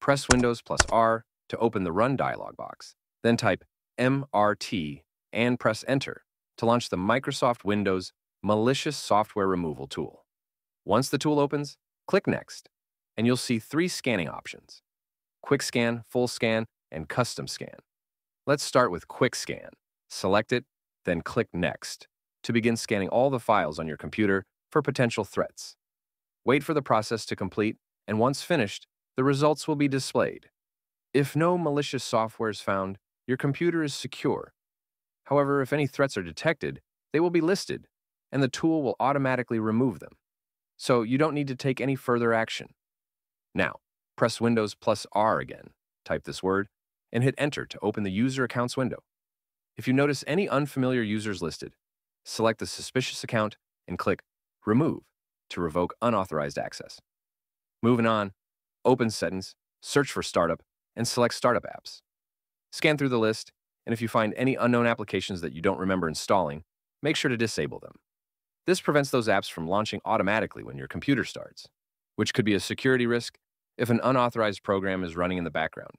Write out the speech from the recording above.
Press Windows plus R to open the Run dialog box. Then type MRT and press Enter to launch the Microsoft Windows Malicious Software Removal tool. Once the tool opens, click Next, and you'll see three scanning options Quick Scan, Full Scan, and Custom Scan. Let's start with Quick Scan. Select it, then click Next to begin scanning all the files on your computer for potential threats. Wait for the process to complete, and once finished, the results will be displayed. If no malicious software is found, your computer is secure. However, if any threats are detected, they will be listed, and the tool will automatically remove them. So you don't need to take any further action. Now, press Windows plus R again, type this word, and hit Enter to open the User Accounts window. If you notice any unfamiliar users listed, select the suspicious account and click Remove to revoke unauthorized access. Moving on, open Settings, search for Startup, and select Startup Apps. Scan through the list, and if you find any unknown applications that you don't remember installing, make sure to disable them. This prevents those apps from launching automatically when your computer starts, which could be a security risk if an unauthorized program is running in the background.